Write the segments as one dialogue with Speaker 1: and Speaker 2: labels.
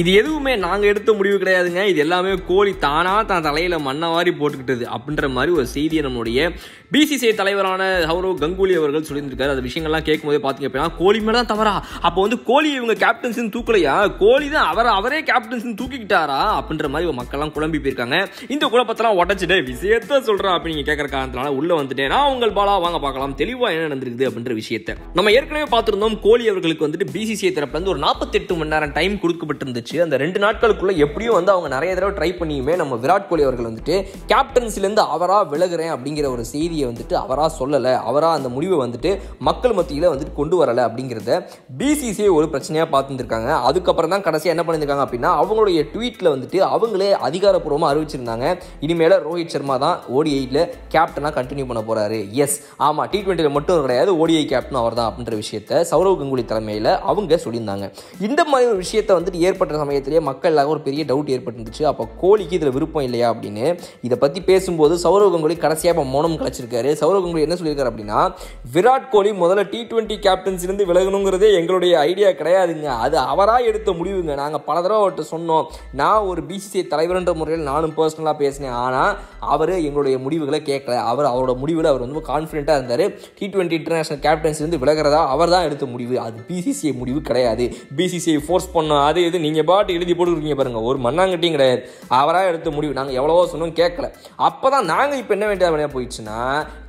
Speaker 1: இது எதுவுமே நாங்கள் எடுத்த முடிவு கிடையாதுங்க. இது எல்லாமே கோலி தானா தான் தலையில் மண்ணை வாரி போட்டுக்கிட்டது அப்படின்ற மாதிரி ஒரு செய்தியை நம்மளுடைய பிசிசிஐ தலைவரான சௌரவ் கங்குலி அவர்கள் சொல்லியிருந்திருக்காரு. அந்த விஷயங்கள்லாம் கேட்கும்போது பாத்தீங்க அப்படின்னா கோலி மேலே தான் தவறா. அப்போ வந்து கோலி இவங்க கேப்டன்ஸுன்னு தூக்கலையா? கோலி தான் அவர் அவரே கேப்டன்ஸுன்னு தூக்கிக்கிட்டாரா? அப்படின்ற மாதிரி மக்கள்லாம் குழம்பி போயிருக்காங்க. இந்த குழப்பத்தெல்லாம் உடச்சிட்டு விஷயத்த சொல்கிறேன் அப்படின்னு நீங்கள் கேட்குற காரணத்தினால உள்ளே வந்துட்டேன். நான் உங்கள் பாலா வாங்க பார்க்கலாம். தெளிவாக என்ன நடந்திருக்குது அப்படின்ற விஷயத்தை. நம்ம ஏற்கனவே பார்த்துருந்தோம் கோலி அவர்களுக்கு வந்துட்டு பிசிசிஐ தரப்புலேருந்து ஒரு 48 மணி நேரம் டைம் கொடுக்கப்பட்டிருந்துச்சு அந்த ரெண்டு நாட்களுக்குள்ள எப்படியும் வந்து அவங்க நிறைய தடவை ட்ரை பண்ணியுமே நம்ம விராட் கோலி அவர்கள் வந்துட்டு கேப்டன்சிலேருந்து அவராக அவரா விலகுறேன் அப்படிங்கிற ஒரு செய்தியை வந்துட்டு அவரா சொல்லலை. அவரா அந்த முடிவை வந்துட்டு மக்கள் மத்தியில் வந்துட்டு கொண்டு வரலை அப்படிங்கிறத பிசிசிஐ ஒரு பிரச்சனையாக பார்த்துருக்காங்க அதுக்கப்புறம் தான் கடைசியாக என்ன பண்ணியிருக்காங்க அப்படின்னா அவங்களுடைய ட்வீட்டில் வந்துட்டு அவங்களே அதிகாரப்பூர்வமாக அறிவிச்சிருந்தாங்க. இனிமேல ரோஹித் சர்மா தான் ஓடிஐயில் கேப்டனாக கண்டினியூ பண்ண போகிறாரு எஸ் ஆமாம் டி ட்வெண்ட்டியில் மட்டும் கிடையாது. ஓடிஐ கேப்டன் அவர் தான் அப்படின்ற விஷயத்த சௌரவ் கங்குலி தலைமையில் அவங்க சொல்லியிருந்தாங்க. இந்த மாதிரி ஒரு விஷயத்தை வந்துட்டு ஏற்பட்ட சமயத்திலேயே மக்கள் எல்லாம் ஒரு பெரிய டவுட் ஏற்பட்டுருந்துச்சு. அப்போ கோலிக்கு இதில் விருப்பம் இல்லையா அப்படின்னு இதை பற்றி பேசும்போது சௌரவ் கங்குலி கடைசியாக இப்போ மௌனம் கலைச்சிருக்காரு. சௌரவ் கங்குலி என்ன சொல்லியிருக்காரு அப்படின்னா விராட் கோலி முதல்ல டி டுவெண்ட்டி கேப்டன்ஸ்லேருந்து விலகணுங்கிறதே எங்களுடைய ஐடியா கிடையாதுங்க. அது அவராக எடுத்த முடிவுங்க. நாங்கள் பல தடவை அவர்கிட்ட சொன்னோம். நான் ஒரு பிசிசிஐ தலைவர்ன்ற முறையில் நானும் பர்சனலாக பேசினேன். ஆனால் அவர் எங்களுடைய முடிவுகளை கேட்கல. அவர் அவரோட முடிவில் அவர் வந்து கான்ஃபிடென்ட்டாக இருந்தார். டி டுவெண்ட்டி இன்டர்நேஷனல் கேப்டன்ஸ்லேருந்து விலகிறதா அவர் தான் எடுத்த முடிவு. அது பிசிசிஐ முடிவு கிடையாது. பிசிசிஐ ஃபோர்ஸ் பண்ணோம். அது இது. நீங்கள் பாட்டு எழுதி போட்டுருக்கீங்க பாருங்கள் ஒரு மண்ணாங்கட்டியும் கிடையாது. அவராக எடுத்து முடிவு. நாங்கள் எவ்வளவோ சொன்னோம் கேட்கல. அப்போ தான் நாங்கள் இப்போ என்ன வேண்டிய வேலையாக போயிடுச்சுன்னா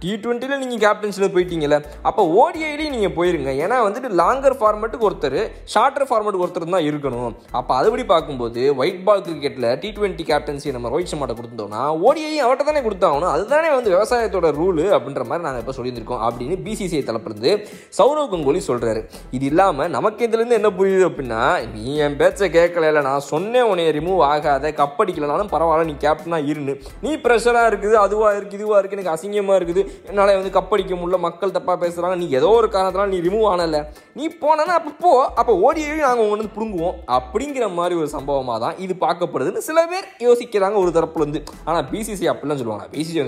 Speaker 1: டி ட்வெண்ட்டியில் நீங்கள் கேப்டன்சியில் போயிட்டீங்கல்ல அப்போ ஓடிஐலையும் நீங்கள் போயிருங்க. ஏன்னா வந்துட்டு லாங்கர் ஃபார்மேட்டுக்கு ஒருத்தர் ஷார்ட்டர் ஃபார்மேட்டுக்கு ஒருத்தர் தான் இருக்கணும். அப்போ அதுபடி பார்க்கும்போது ஒயிட் பால் கிரிக்கெட்டில் டி டுவெண்ட்டி கேப்டன்சி நம்ம ரோஹித் சர்மாட்ட கொடுத்தோம்னா ஓடிஐயும் அவர்கிட்ட தானே கொடுத்தாகணும். அதுதானே வந்து விவசாயத்தோட ரூல் அப்படின்ற மாதிரி நாங்கள் இப்போ சொல்லியிருக்கோம் அப்படின்னு பிசிசிஐ தரப்பிலிருந்து சௌரவ் கங்குலி சொல்கிறாரு இது இல்லாமல் நமக்கு இதுலேருந்து என்ன புரியுது அப்படின்னா நீ என் பேச்சை கேட்கல இல்லை நான் சொன்னேன் உன்னைய ரிமூவ் ஆகாத கப்படிக்கலனாலும் பரவாயில்ல நீ கேப்டனாக இருந்து நீ ப்ரெஷராக இருக்குது அதுவாக இருக்குது இதுவாக இருக்குது எனக்கு அசிங்கமாக இருக்குது. என்னால் வந்து கப்படிக்க முடியல மக்கள் தப்பாக பேசுகிறாங்க நீ ஏதோ ஒரு காரணத்தினால நீ ரிமூவ் ஆனல. நீ போனா அப்போ போ. அப்போ ஓடி நாங்கள் உங்க வந்து பிடுங்குவோம். அப்படிங்கிற மாதிரி ஒரு சம்பவமாக தான் இது பார்க்கப்படுதுன்னு சில பேர் யோசிக்கிறாங்க ஒரு தரப்புலேருந்து ஆனால் பிசிசி அப்படிலாம் சொல்லுவாங்க. பிசிசி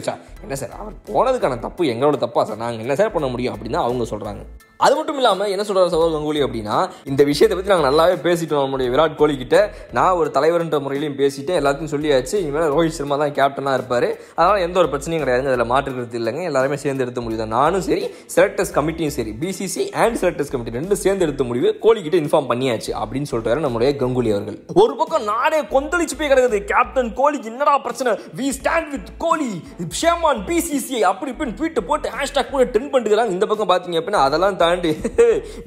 Speaker 1: என்ன சார் அவர் போனதுக்கான தப்பு எங்களோட தப்பா சார் நாங்கள் என்ன சார் பண்ண முடியும்? அப்படின்னு தான் அவங்க சொல்கிறாங்க அது மட்டும் இல்லாமல் என்ன சொல்கிறார் சௌரவ் கங்குலி அப்படின்னா இந்த விஷயத்தை பற்றி நாங்கள் நல்லாவே பேசிட்டோம் நம்முடைய விராட் கோலி கிட்ட. நான் ஒரு தலைவர்ன்ற முறையிலையும் பேசிட்டேன் எல்லாத்தையும் சொல்லியாச்சு. இனிமேல் ரோஹித் சர்மா தான் கேப்டனாக இருப்பார். அதனால் எந்த ஒரு பிரச்சனையும் கிடையாது. அதில் மாற்றுக்கிறது இல்லைங்க. எல்லாருமே சேர்ந்து எடுத்த முடிவு தான். நானும் சரி செலக்டர்ஸ் கமிட்டியும் சரி பிசிசி அண்ட் செலக்டர்ஸ் கமிட்டி ரெண்டு சேர்ந்து எடுத்த முடிவு கோலி கிட்ட இன்ஃபார்ம் பண்ணியாச்சு அப்படின்னு சொல்கிறாரு நம்முடைய கங்குலி அவர்கள். ஒரு பக்கம் நாடே கொந்தளிச்சு போய் கிடக்குது. கேப்டன் கோலிக்கு என்னடா பிரச்சனை? We stand with Kohli shame on BCCI அப்படி இப்படின்னு ட்வீட் போட்டு ஹேஷ்டாக் போட்டு ட்ரெண்ட் பண்ணிட்டுக்கிறாங்க இந்த பக்கம் பார்த்தீங்க அப்படின்னா அதெல்லாம் தாண்டி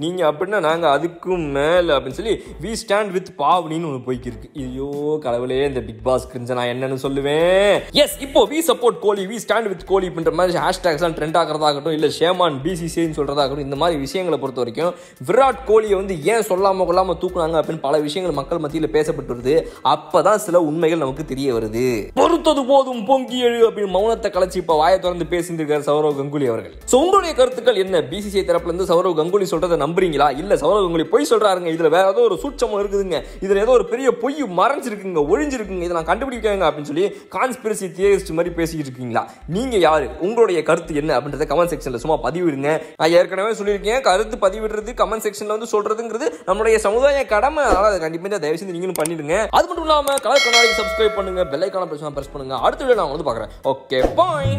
Speaker 1: நீங்க அப்படின்னா நாங்க அதுக்கும் மேல அப்படின்னு சொல்லி வி ஸ்டாண்ட் வித் பாவனின்னு ஒன்று போய்க்கிருக்கு. ஐயோ கடவுளே இந்த பிக் பாஸ் கிரிஞ்ச நான் என்னன்னு சொல்லுவேன். எஸ் இப்போ we support Kohli we stand with Kohli அப்படின்ற மாதிரி ஹேஷ்டாக்ஸ்லாம் ட்ரெண்ட் ஆகிறதாகட்டும் இல்லை ஷேமான் பிசிசின்னு சொல்கிறதாகட்டும் இந்த மாதிரி விஷயங்களை பொறுத்த வரைக்கும் விராட் கோலியை வந்து ஏன் சொல்லாமல் கொள்ளாமல் தூக்குனாங்க அப்படின்னு பல விஷயங்கள் மக்கள் மத்தியில் பேசப்பட்டு வருது அப்பதான் சில உண்மைகள் நமக்கு தெரிய வருது. பொறுத்தது போதும் பொங்கி எழு அப்படின்னு மௌனத்தை கலைச்சி இப்போ வாயை திறந்து பேசியிருக்கார் சௌரவ் கங்குலி அவர்கள். ஸோ உங்களுடைய கருத்துக்கள் என்ன? பிசிசிஐ தரப்புல இருந்து சௌரவ் கங்குலி சொல்றதை நம்புறீங்களா? இல்ல சௌரவ் கங்குலி பொய் சொல்றாருங்க. இதுல வேற ஏதோ ஒரு சூட்சமும் இருக்குதுங்க. இதுல ஏதோ ஒரு பெரிய பொய் மறைஞ்சிருக்குங்க ஒழிஞ்சிருக்குங்க. இதை நான் கண்டுபிடிக்காங்க அப்படின்னு சொல்லி கான்ஸ்பிரசி தியரிஸ்ட் மாதிரி பேசிக்கிட்டு இருக்கீங்களா? நீங்க யாரு? உங்களுடைய கருத்து என்ன அப்படின்றத கமெண்ட் செக்ஷன்ல சும்மா பதிவிடுங்க. நான் ஏற்கனவே சொல்லியிருக்கேன் கருத்து பதிவிடுறது கமெண்ட் செக்ஷன்ல வந்து சொல்றதுங்கிறது நம்மளுடைய சமுதாய கடமை. அதனால அதை கண்டிப்பா தயவு செஞ்சு நீங்களும் பண்ணிடுங்க. அது மட்டும் இல்லாம கலர் கண்ணாடி சப்ஸ்கிரைப் பண்ணுங்க பெல்லைக்கான பிரச்சனை பிரஸ் பண்ணுங்க. அடுத்த வீடியோ நான் வந்து பாக்குறேன் ஓகே பாய்